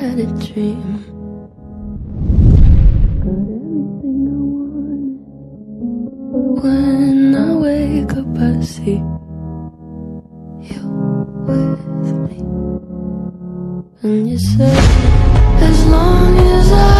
had a dream. Got everything I. But when I wake up, I see you with me. And you say, as long as I.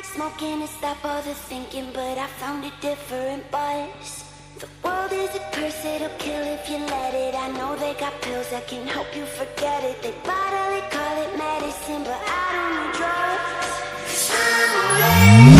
like smoking, all the thinking, but I found a different buzz. The world is a curse, it'll kill if you let it. I know they got pills that can help you forget it. They bottle it, call it medicine, but I don't know drugs. I'm ready.